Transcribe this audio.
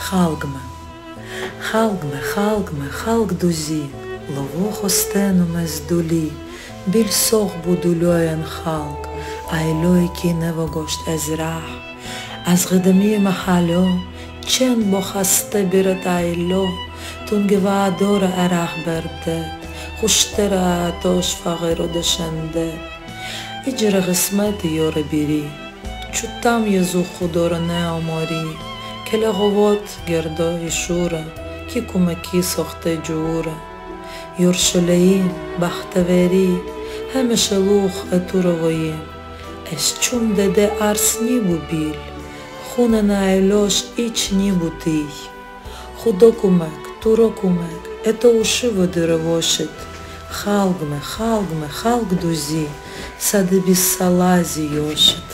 Халгме, Халгме, Халгме, халк Халгдузі, лову хостену мездулі, біль сох буду льоєн будульоєн Халг, айлой кінево вогошт езрах, аз гдамі махальо, чен бо хасте бірет айло, тунге ваадор арах берде, хуштера атош фагеро дешенде, иджра гисмет йоре бірі, чутам езу худора не оморі, آماری کل غوات گردای شورا کی کمکی ساخته جورا یورشلیم بختوری همه شلوخ اتو رویم اش چوم دده ارس نی بو بیل خونه نایلوش ایچ نی بو تی خدا کمک تو را کمک اتو уши водыровошит خلق me, خلق me, خلق дузи, сады без салази ёшит.